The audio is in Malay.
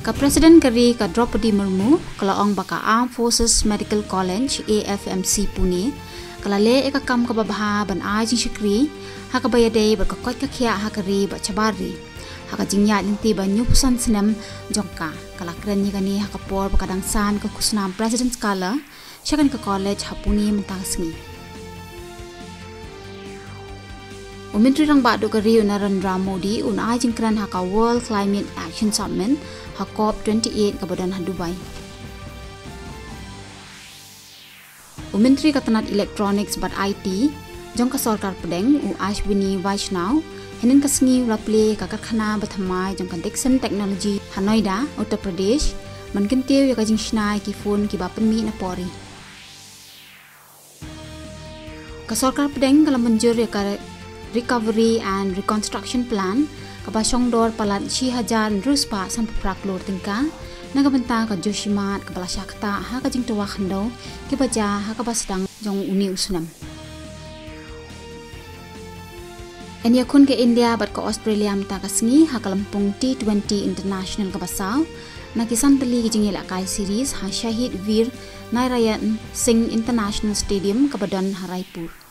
Ka Presiden Kari ka Draupadi Murmu kala baka Armed Forces Medical College AFMC Pune kala le eka kam ka babha ban jing shikri ha ka bayade ba ka kot ka khia ha ka ri ba chabari. Ha ka jing ya linti ba nyu pusan sinam jongka kala kren ni ha ka por ba kadang san ka kusnam President Kala shakan ka college ha Pune Umentri rang ba do ka ri Narendra Modi un ai jing kran ha World Climate Action Summit ha COP28 ka badan ha Dubai. Umentri Katanat Electronics but IT, jong ka sarkar pedeng u Ashwini Vaishnav, henen ka sngi raple ka karkhana bathamai jong ka Dixon Technology ha Noida, Uttar Pradesh, man kintiu ya ka jing shnai ki phone ki bapan mi na pori. Ka sarkar pedeng kala manjur ya ka Recovery and Reconstruction Plan kabasong dor palat si hajar ruspa sam prak lor tingka nagabanta ka joshimat ka balashakta ha ka jing tuwa khando baja ha ka basdang jong uni usnam En yakun ke India bat ka Australia mta ka ha kalampung T20 International ka basaw na kisan tali ki jingil akai series ha Shahid Veer Narayan Singh International Stadium ka Badan Haraipur.